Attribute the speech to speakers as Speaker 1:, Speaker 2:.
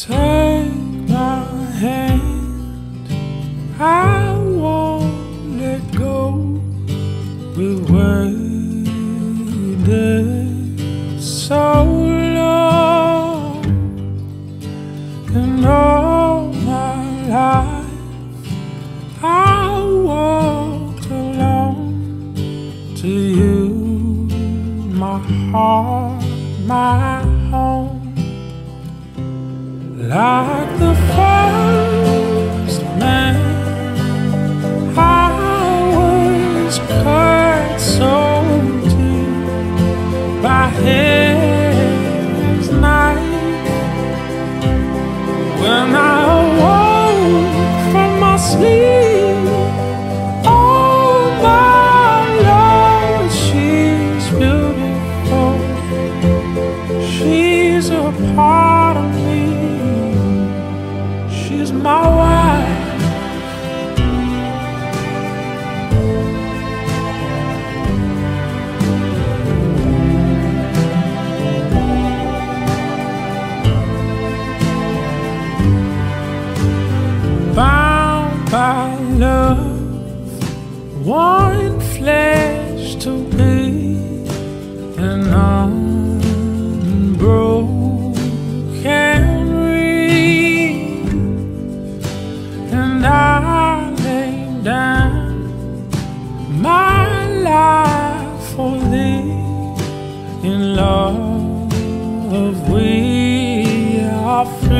Speaker 1: Take my hand, I won't let go. We waited so long, and all my life I walked alone to you, my heart, my home like the first man. I was cut so deep by his by love, one flesh to be an unbroken ring, and I lay down my life for thee in love. We are free.